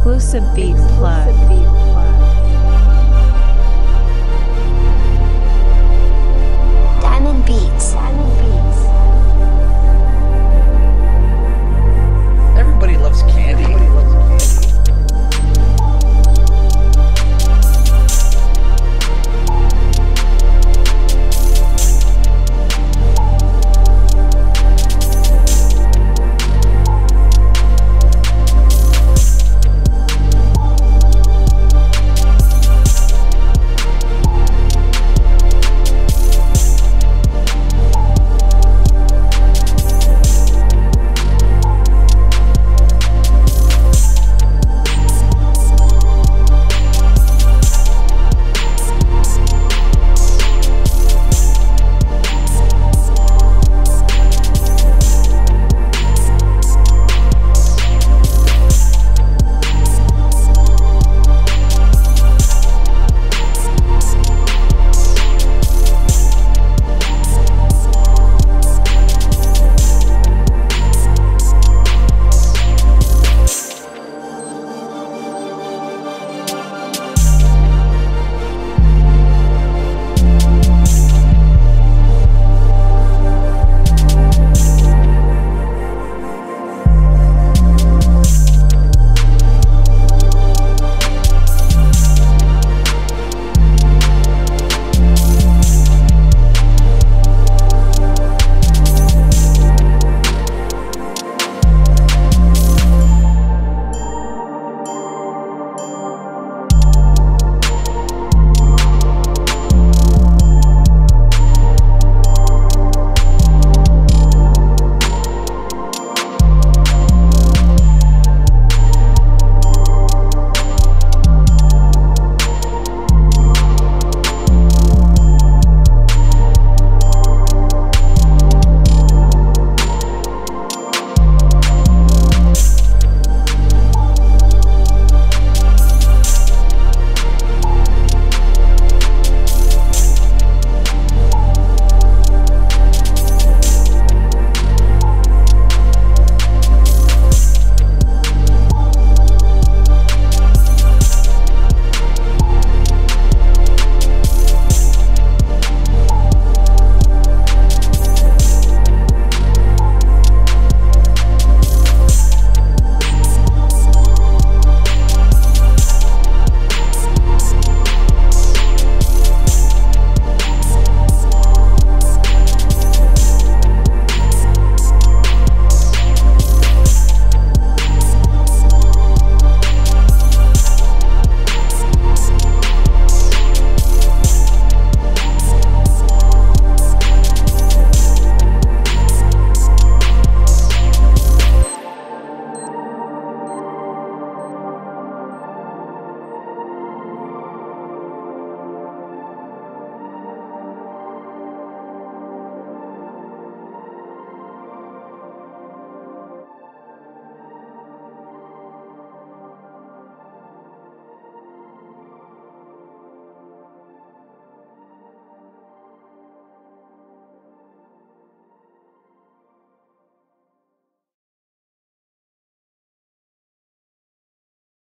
Exclusive Beats Plug.